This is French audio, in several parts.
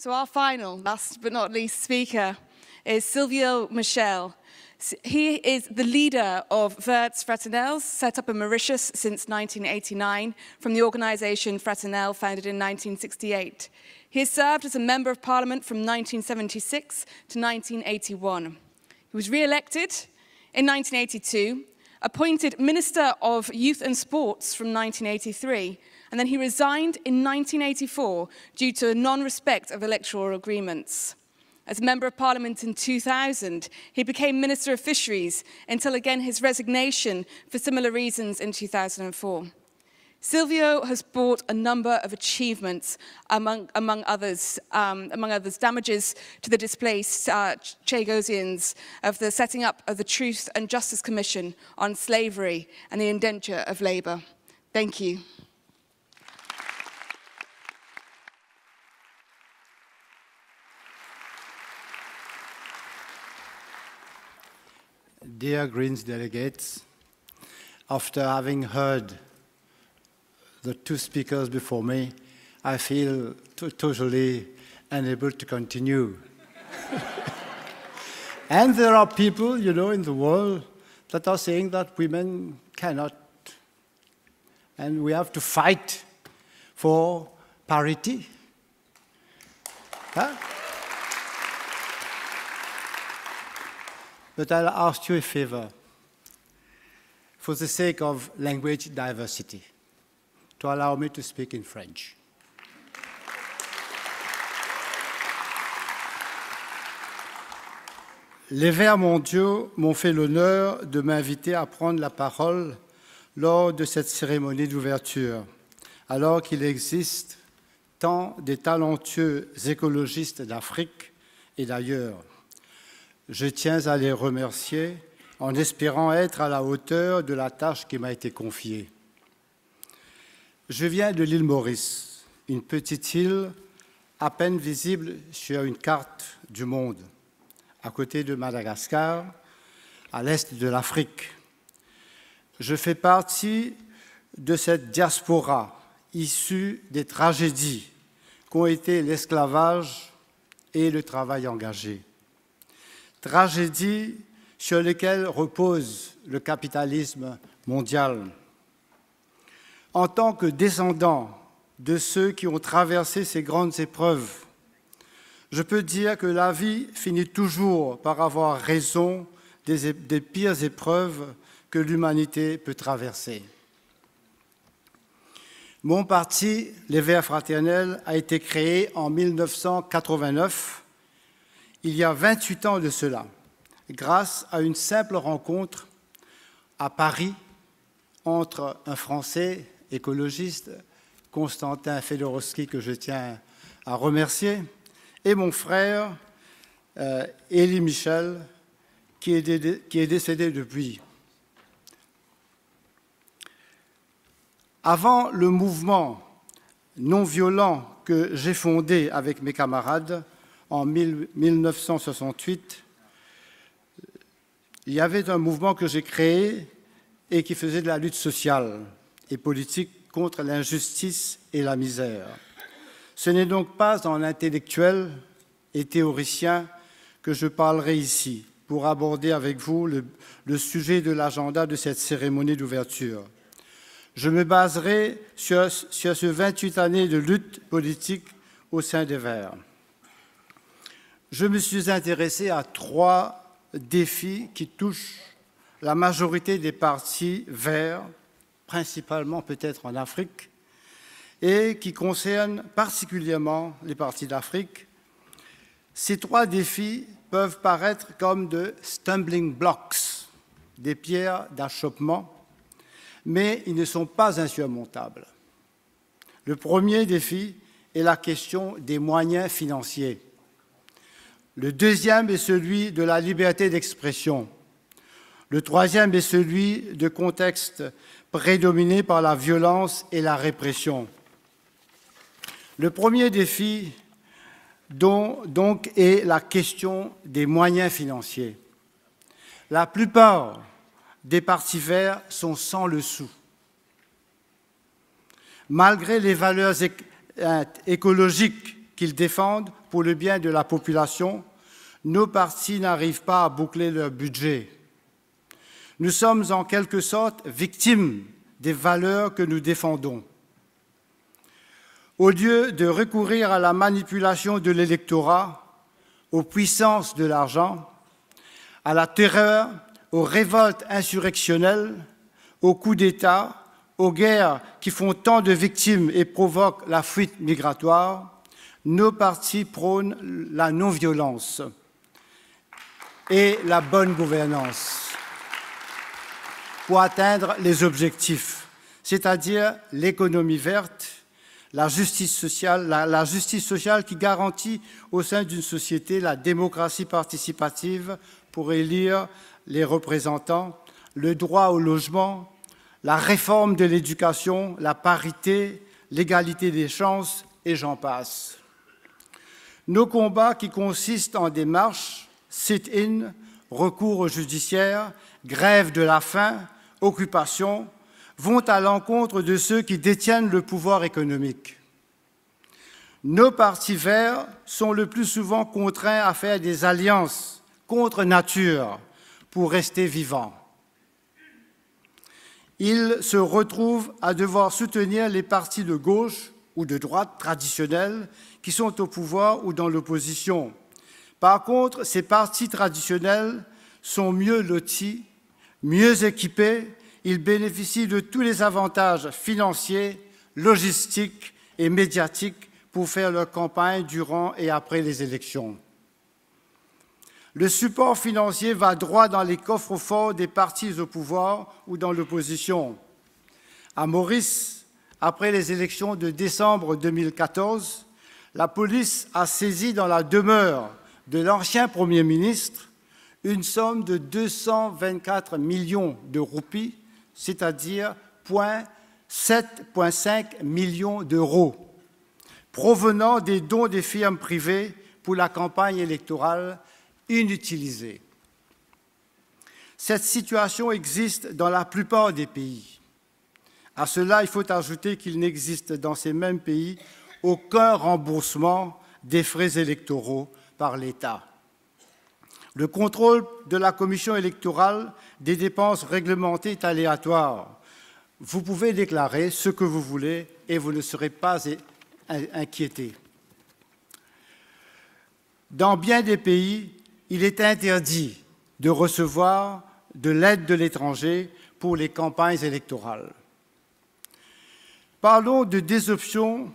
So our final, last but not least speaker is Silvio Michel. He is the leader of Verts Fraternels, set up in Mauritius since 1989 from the organization Fraternel, founded in 1968. He has served as a member of parliament from 1976 to 1981. He was re-elected in 1982, appointed Minister of Youth and Sports from 1983, and then he resigned in 1984 due to non-respect of electoral agreements. As a Member of Parliament in 2000, he became Minister of Fisheries until again his resignation for similar reasons in 2004. Silvio has brought a number of achievements, among, among, others, um, among others, damages to the displaced uh, Chagosians of the setting up of the Truth and Justice Commission on slavery and the indenture of labour. Thank you. Dear Greens delegates, after having heard the two speakers before me, I feel totally unable to continue. and there are people, you know, in the world that are saying that women cannot. And we have to fight for parity. Huh? But I'll ask you a favor for the sake of language diversity to allow me to speak in French. Les Verts mondiaux m'ont fait l'honneur de m'inviter à prendre la parole lors de cette cérémonie d'ouverture, alors qu'il existe tant des talentueux écologistes d'Afrique et d'ailleurs je tiens à les remercier en espérant être à la hauteur de la tâche qui m'a été confiée. Je viens de l'île Maurice, une petite île à peine visible sur une carte du monde, à côté de Madagascar, à l'est de l'Afrique. Je fais partie de cette diaspora issue des tragédies qu'ont été l'esclavage et le travail engagé tragédies sur lesquelles repose le capitalisme mondial. En tant que descendant de ceux qui ont traversé ces grandes épreuves, je peux dire que la vie finit toujours par avoir raison des, des pires épreuves que l'humanité peut traverser. Mon parti, les Verts fraternels, a été créé en 1989 il y a 28 ans de cela, grâce à une simple rencontre à Paris entre un Français écologiste, Constantin Fedorowski, que je tiens à remercier, et mon frère, euh, Élie Michel, qui est, qui est décédé depuis. Avant le mouvement non violent que j'ai fondé avec mes camarades, en 1968, il y avait un mouvement que j'ai créé et qui faisait de la lutte sociale et politique contre l'injustice et la misère. Ce n'est donc pas en intellectuel et théoricien que je parlerai ici pour aborder avec vous le, sujet de l'agenda de cette cérémonie d'ouverture. Je me baserai sur, sur ce 28 années de lutte politique au sein des Verts je me suis intéressé à trois défis qui touchent la majorité des partis verts, principalement peut-être en Afrique, et qui concernent particulièrement les partis d'Afrique. Ces trois défis peuvent paraître comme de stumbling blocks, des pierres d'achoppement, mais ils ne sont pas insurmontables. Le premier défi est la question des moyens financiers. Le deuxième est celui de la liberté d'expression. Le troisième est celui de contextes prédominés par la violence et la répression. Le premier défi, donc, est la question des moyens financiers. La plupart des partis verts sont sans le sou. Malgré les valeurs écologiques qu'ils défendent, pour le bien de la population, nos partis n'arrivent pas à boucler leur budget. Nous sommes en quelque sorte victimes des valeurs que nous défendons. Au lieu de recourir à la manipulation de l'électorat, aux puissances de l'argent, à la terreur, aux révoltes insurrectionnelles, aux coups d'État, aux guerres qui font tant de victimes et provoquent la fuite migratoire, nos partis prônent la non-violence et la bonne gouvernance pour atteindre les objectifs, c'est-à-dire l'économie verte, la justice sociale, la, justice sociale qui garantit au sein d'une société la démocratie participative pour élire les représentants, le droit au logement, la réforme de l'éducation, la parité, l'égalité des chances, et j'en passe. Nos combats qui consistent en des marches, sit-in, recours au judiciaire, grève de la faim, occupation, vont à l'encontre de ceux qui détiennent le pouvoir économique. Nos partis verts sont le plus souvent contraints à faire des alliances contre nature pour rester vivants. Ils se retrouvent à devoir soutenir les partis de gauche ou de droite traditionnels qui sont au pouvoir ou dans l'opposition. Par contre, ces partis traditionnels sont mieux lotis, mieux équipés, ils bénéficient de tous les avantages financiers, logistiques et médiatiques pour faire leur campagne durant et après les élections. Le support financier va droit dans les coffres forts des partis au pouvoir ou dans l'opposition. À Maurice, après les élections de décembre 2014, la police a saisi dans la demeure de l'ancien Premier ministre une somme de 224 millions de roupies, c'est-à-dire 7,5 millions d'euros, provenant des dons des firmes privées pour la campagne électorale inutilisés. Cette situation existe dans la plupart des pays. À cela, il faut ajouter qu'il n'existe dans ces mêmes pays aucun remboursement des frais électoraux par l'État. Le contrôle de la commission électorale des dépenses réglementées est aléatoire. Vous pouvez déclarer ce que vous voulez et vous ne serez pas inquiété. Dans bien des pays, il est interdit de recevoir de l'aide de l'étranger pour les campagnes électorales. Parlons de des options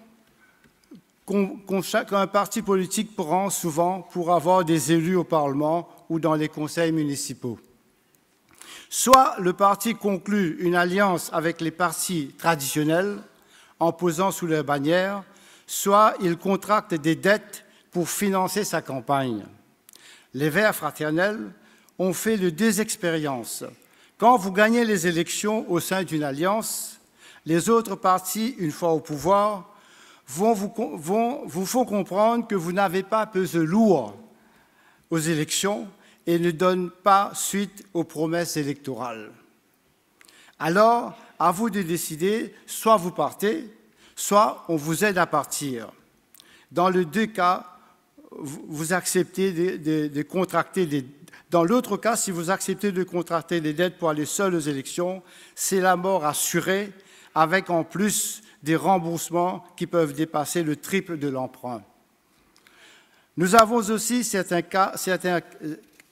qu'un parti politique prend souvent pour avoir des élus au Parlement ou dans les conseils municipaux. Soit le parti conclut une alliance avec les partis traditionnels en posant sous leur bannière, soit il contracte des dettes pour financer sa campagne les Verts fraternels ont fait de deux expériences. Quand vous gagnez les élections au sein d'une alliance, les autres partis, une fois au pouvoir, vont vous, vont, font comprendre que vous n'avez pas pesé lourd aux élections et ne donnent pas suite aux promesses électorales. Alors, à vous de décider, soit vous partez, soit on vous aide à partir. Dans les deux cas, vous acceptez de, contracter dans l'autre cas, si vous acceptez de contracter des dettes pour aller seul aux élections, c'est la mort assurée, avec en plus des remboursements qui peuvent dépasser le triple de l'emprunt. Nous avons aussi certains cas, certains,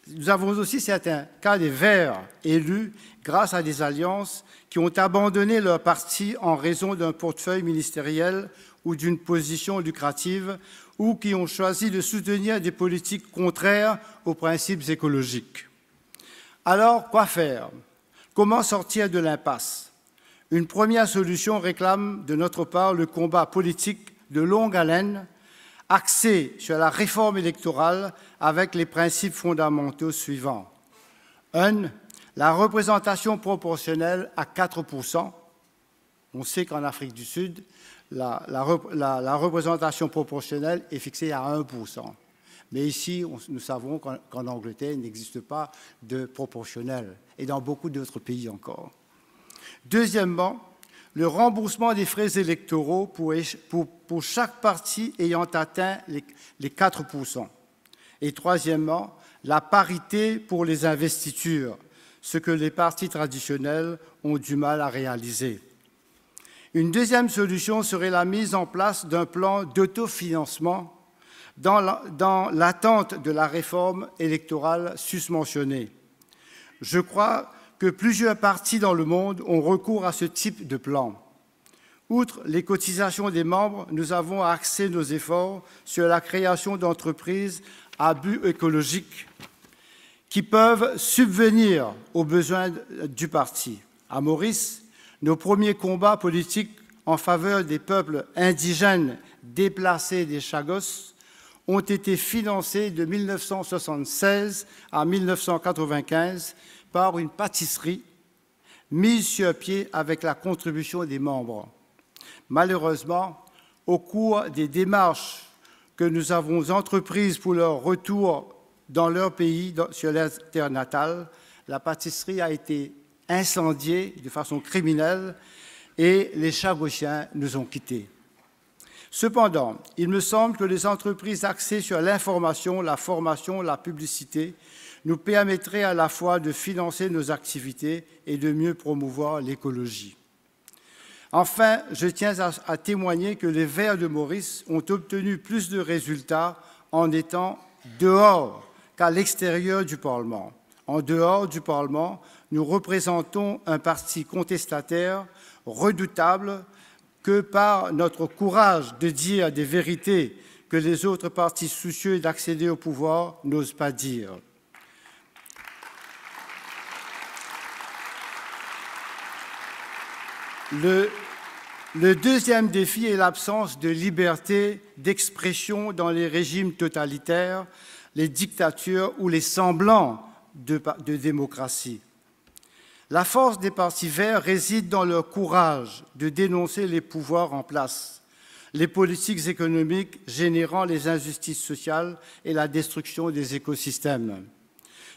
nous avons aussi certains cas des Verts élus grâce à des alliances qui ont abandonné leur parti en raison d'un portefeuille ministériel ou d'une position lucrative ou qui ont choisi de soutenir des politiques contraires aux principes écologiques. Alors, quoi faire? Comment sortir de l'impasse? Une première solution réclame de notre part le combat politique de longue haleine axé sur la réforme électorale avec les principes fondamentaux suivants. Un, la représentation proportionnelle à 4 On sait qu'en Afrique du Sud, la, représentation proportionnelle est fixée à 1%. Mais ici, nous savons qu'en qu Angleterre, il n'existe pas de proportionnel, et dans beaucoup d'autres pays encore. Deuxièmement, le remboursement des frais électoraux pour, chaque parti ayant atteint les, les 4 Et troisièmement, la parité pour les investitures, ce que les partis traditionnels ont du mal à réaliser. Une deuxième solution serait la mise en place d'un plan d'autofinancement dans l'attente de la réforme électorale susmentionnée. Je crois que plusieurs partis dans le monde ont recours à ce type de plan. Outre les cotisations des membres, nous avons axé nos efforts sur la création d'entreprises à but écologique qui peuvent subvenir aux besoins du parti. À Maurice, nos premiers combats politiques en faveur des peuples indigènes déplacés des Chagos ont été financés de 1976 à 1995 par une pâtisserie mise sur pied avec la contribution des membres. Malheureusement, au cours des démarches que nous avons entreprises pour leur retour dans leur pays, sur leur terre natale, la pâtisserie a été incendiée de façon criminelle et les Chagochiens nous ont quittés. Cependant, il me semble que les entreprises axées sur l'information, la formation, la publicité nous permettraient à la fois de financer nos activités et de mieux promouvoir l'écologie. Enfin, je tiens à, témoigner que les Verts de Maurice ont obtenu plus de résultats en étant dehors qu'à l'extérieur du Parlement. En dehors du Parlement, nous représentons un parti contestataire redoutable que par notre courage de dire des vérités que les autres partis soucieux d'accéder au pouvoir n'osent pas dire. Le, deuxième défi est l'absence de liberté d'expression dans les régimes totalitaires, les dictatures ou les semblants de, de démocratie. La force des partis verts réside dans leur courage de dénoncer les pouvoirs en place, les politiques économiques générant les injustices sociales et la destruction des écosystèmes.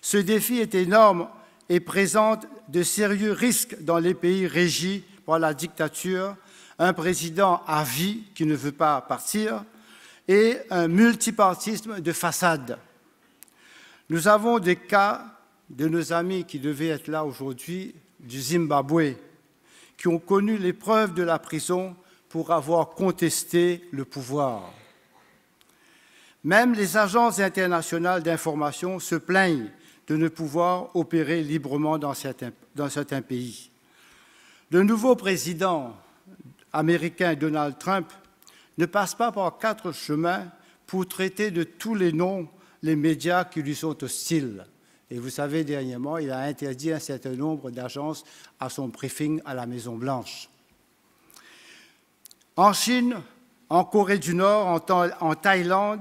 Ce défi est énorme et présente de sérieux risques dans les pays régis par la dictature, un président à vie qui ne veut pas partir et un multipartisme de façade. Nous avons des cas de nos amis qui devaient être là aujourd'hui du Zimbabwe, qui ont connu l'épreuve de la prison pour avoir contesté le pouvoir. Même les agences internationales d'information se plaignent de ne pouvoir opérer librement dans certains, dans certains pays. Le nouveau président américain Donald Trump ne passe pas par quatre chemins pour traiter de tous les noms les médias qui lui sont hostiles. Et vous savez, dernièrement, il a interdit un certain nombre d'agences à son briefing à la Maison-Blanche. En Chine, en Corée du Nord, en, Thaïlande,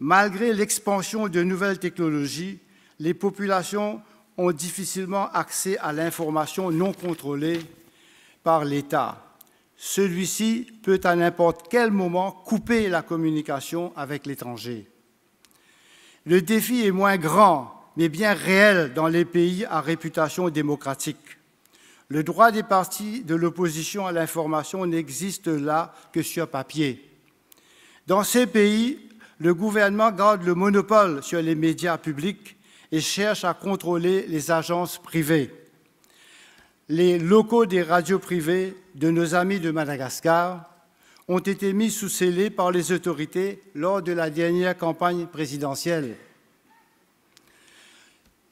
malgré l'expansion de nouvelles technologies, les populations ont difficilement accès à l'information non contrôlée par l'État. Celui-ci peut à n'importe quel moment couper la communication avec l'étranger. Le défi est moins grand mais bien réel dans les pays à réputation démocratique. Le droit des partis de l'opposition à l'information n'existe là que sur papier. Dans ces pays, le gouvernement garde le monopole sur les médias publics et cherche à contrôler les agences privées. Les locaux des radios privées de nos amis de Madagascar ont été mis sous scellé par les autorités lors de la dernière campagne présidentielle.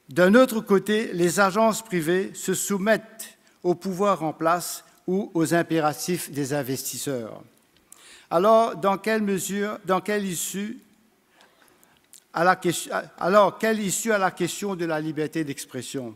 D'un autre côté, les agences privées se soumettent au pouvoir en place ou aux impératifs des investisseurs. Alors, dans quelle mesure, dans quelle issue alors, quelle issue à la question de la liberté d'expression?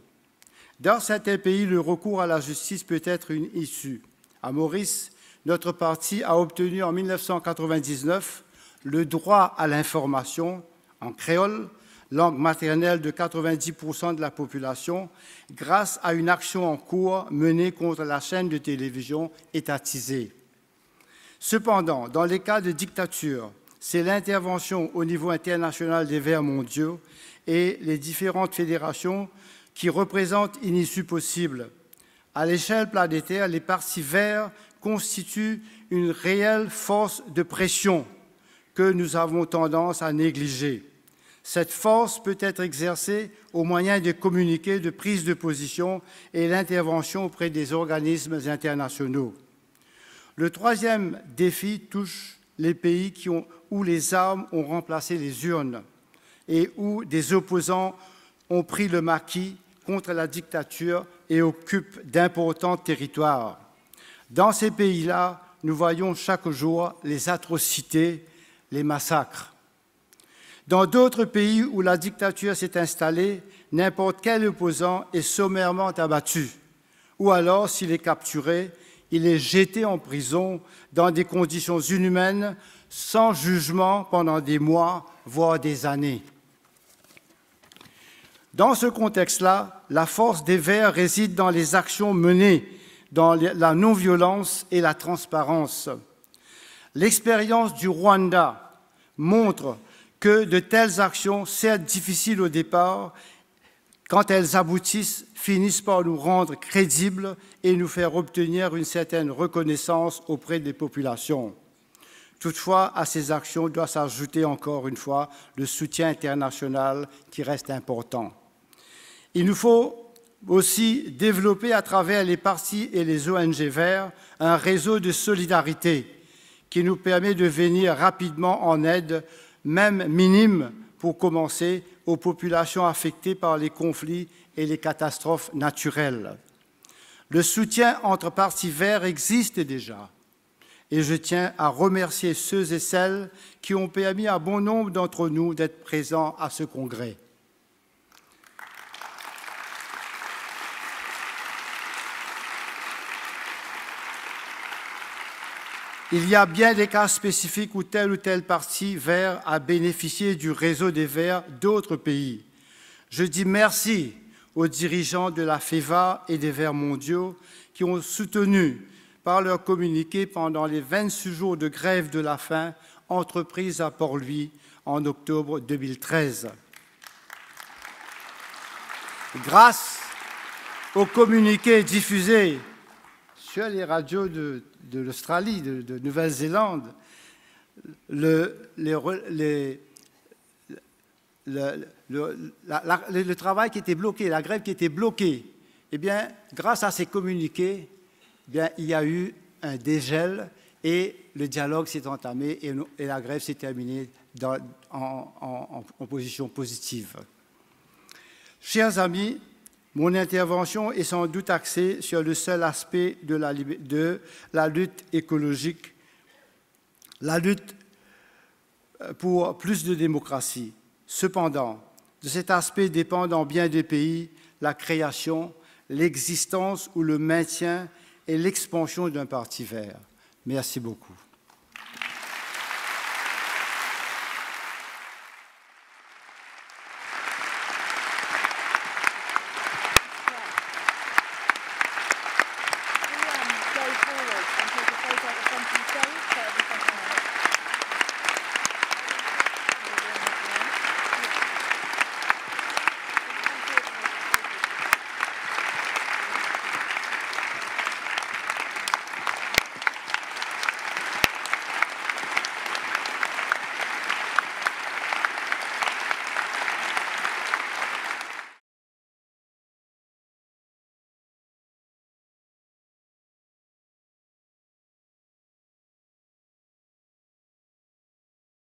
Dans certains pays, le recours à la justice peut être une issue. À Maurice, notre parti a obtenu en 1999 le droit à l'information en créole langue maternelle de 90% de la population, grâce à une action en cours menée contre la chaîne de télévision étatisée. Cependant, dans les cas de dictature, c'est l'intervention au niveau international des Verts mondiaux et les différentes fédérations qui représentent une issue possible. À l'échelle planétaire, les partis verts constituent une réelle force de pression que nous avons tendance à négliger. Cette force peut être exercée au moyen de communiqués de prise de position et l'intervention auprès des organismes internationaux. Le troisième défi touche les pays où les armes ont remplacé les urnes et où des opposants ont pris le maquis contre la dictature et occupent d'importants territoires. Dans ces pays-là, nous voyons chaque jour les atrocités, les massacres. Dans d'autres pays où la dictature s'est installée, n'importe quel opposant est sommairement abattu, ou alors, s'il est capturé, il est jeté en prison dans des conditions inhumaines, sans jugement pendant des mois, voire des années. Dans ce contexte-là, la force des Verts réside dans les actions menées, dans la non-violence et la transparence. L'expérience du Rwanda montre que de telles actions, certes difficiles au départ, quand elles aboutissent, finissent par nous rendre crédibles et nous faire obtenir une certaine reconnaissance auprès des populations. Toutefois, à ces actions doit s'ajouter encore une fois le soutien international qui reste important. Il nous faut aussi développer à travers les partis et les ONG verts un réseau de solidarité qui nous permet de venir rapidement en aide, même minime pour commencer, aux populations affectées par les conflits et les catastrophes naturelles. Le soutien entre partis verts existe déjà et je tiens à remercier ceux et celles qui ont permis à bon nombre d'entre nous d'être présents à ce congrès. Il y a bien des cas spécifiques où tel ou tel parti vert a bénéficié du réseau des Verts d'autres pays. Je dis merci aux dirigeants de la FEVA et des Verts mondiaux qui ont soutenu par leur communiqué pendant les 26 jours de grève de la faim entreprise à Port-Louis en octobre 2013. Grâce aux communiqués diffusés sur les radios de, l'Australie, de, Nouvelle-Zélande, le, travail qui était bloqué, la grève qui était bloquée, eh bien, grâce à ces communiqués, eh il y a eu un dégel et le dialogue s'est entamé et, la grève s'est terminée en position positive. Chers amis, mon intervention est sans doute axée sur le seul aspect de la, lutte écologique, la lutte euh, pour plus de démocratie. Cependant, de cet aspect dépend dans bien des pays la création, l'existence ou le maintien et l'expansion d'un parti vert. Merci beaucoup.